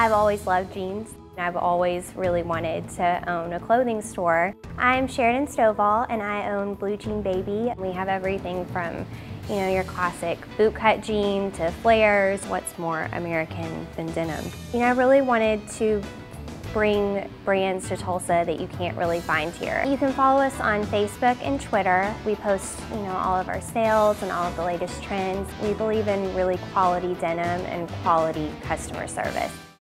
I've always loved jeans. I've always really wanted to own a clothing store. I'm Sheridan Stovall and I own Blue Jean Baby. We have everything from you know, your classic bootcut jean to flares, what's more American than denim. You know, I really wanted to bring brands to Tulsa that you can't really find here. You can follow us on Facebook and Twitter. We post, you know, all of our sales and all of the latest trends. We believe in really quality denim and quality customer service.